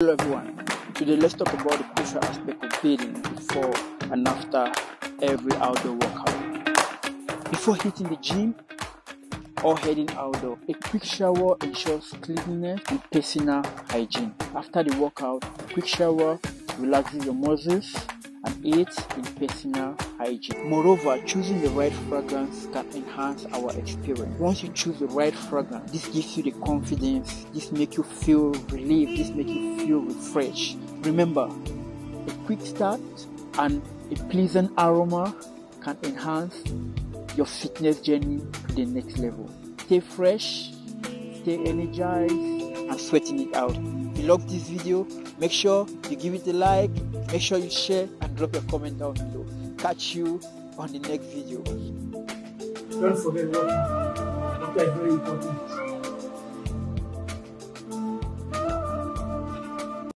Hello everyone, today let's talk about the crucial aspect of bathing before and after every outdoor workout. Before hitting the gym or heading outdoor, a quick shower ensures cleanliness and personal hygiene. After the workout, a quick shower relaxes your muscles and aids in personal hygiene. Moreover, choosing the right fragrance can enhance our experience. Once you choose the right fragrance, this gives you the confidence, this makes you feel relieved, this makes you feel refreshed. Remember, a quick start and a pleasant aroma can enhance your fitness journey to the next level. Stay fresh, stay energized, and sweating it out. If you love this video, make sure you give it a like, make sure you share, and drop your comment down below. Catch you on the next video. Don't forget. Water is very important.